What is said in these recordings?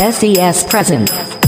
SES present.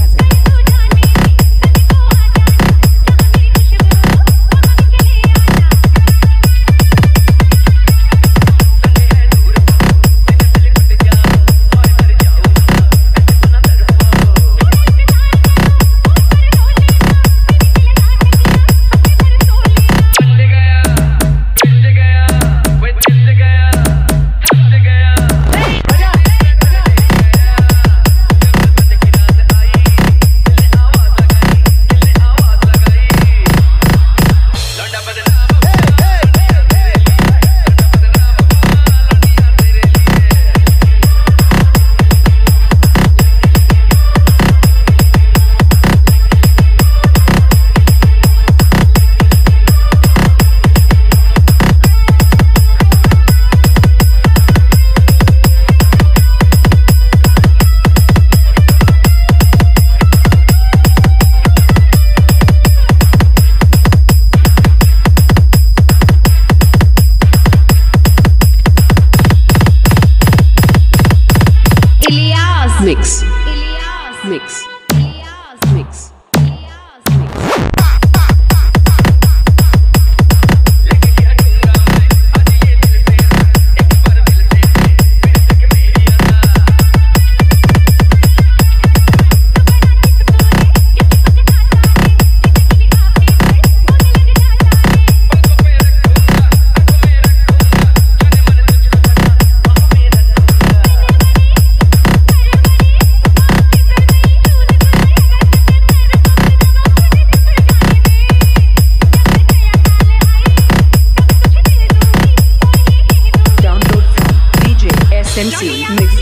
Mix. DJ Mix.